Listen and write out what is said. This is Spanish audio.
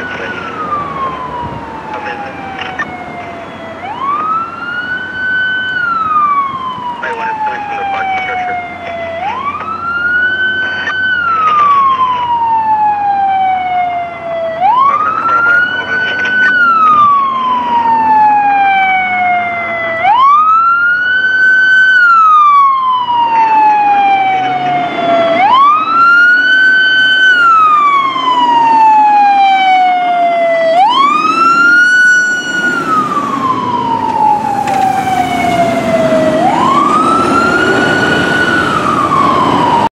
Red, Red.